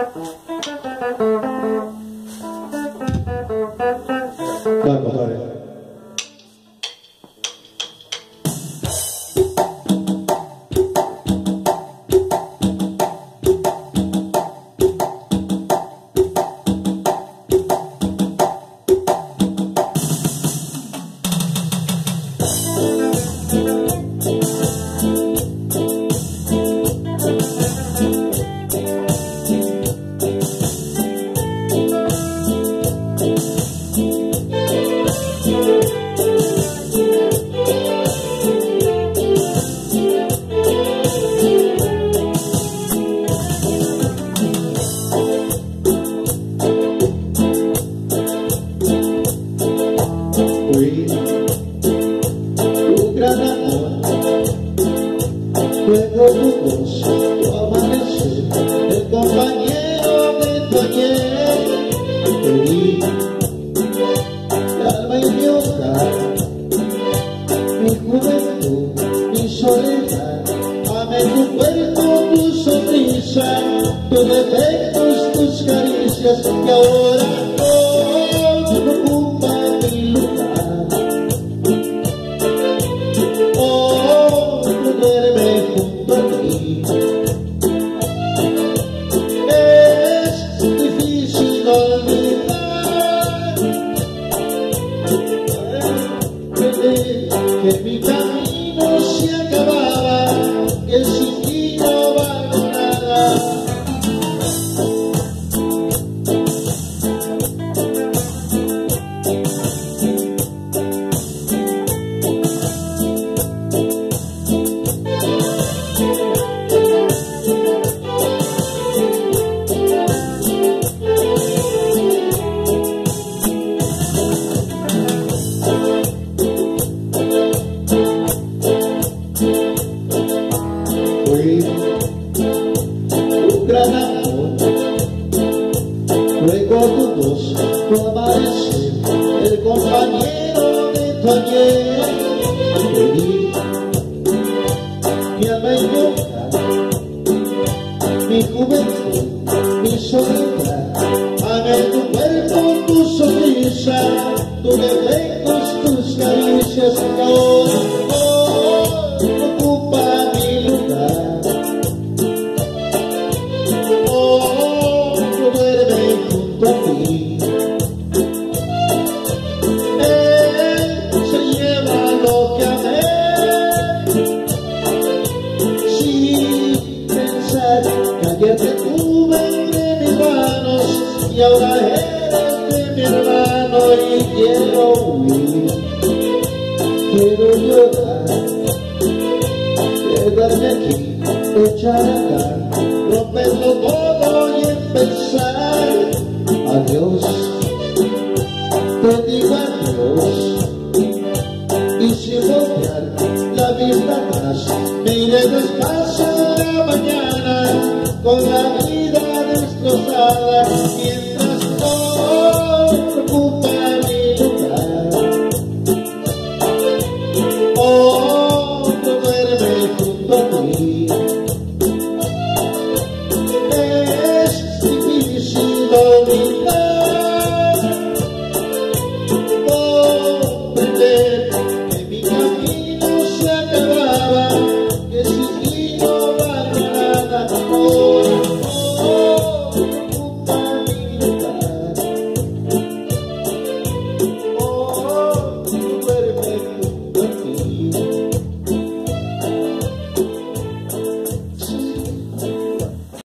Música recorridos tu amanecer, el compañero de tu ayer. Te vi, calma idiota, mi juventud, mi soledad, amé tu cuerpo, tu sonrisa, tus defectos, tus caricias, que ahora Let me back. tú me dejas tus caricias que ahora hoy ocupa mi lugar. Oh, duerme junto a ti. Él se lleva lo que amé sin pensar que ayer te tuve entre mis manos y ahora eres de mi hermano por el hierro Quiero llorar Quedarme aquí, echar a andar Romperlo todo y empezar Adiós Te digo adiós Y sin voltear la vista atrás Mire despacio la mañana Con la vida destrozada